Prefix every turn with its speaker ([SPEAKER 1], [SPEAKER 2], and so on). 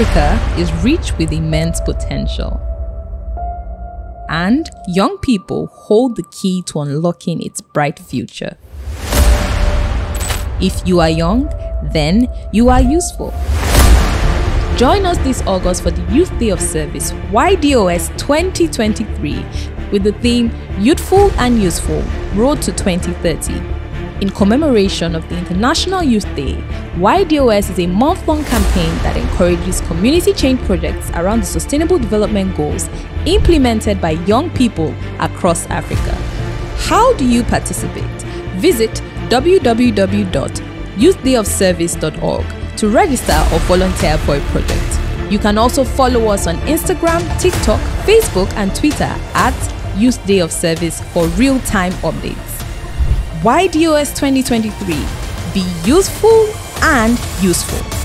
[SPEAKER 1] Africa is rich with immense potential. And young people hold the key to unlocking its bright future. If you are young, then you are useful. Join us this August for the Youth Day of Service YDOS 2023 with the theme Youthful and Useful Road to 2030 in commemoration of the International Youth Day, YDOS is a month long campaign that encourages community change projects around the Sustainable Development Goals implemented by young people across Africa. How do you participate? Visit www.youthdayofservice.org to register or volunteer for a project. You can also follow us on Instagram, TikTok, Facebook, and Twitter at Youth Day of Service for real time updates. YDOS 2023 Be useful and useful.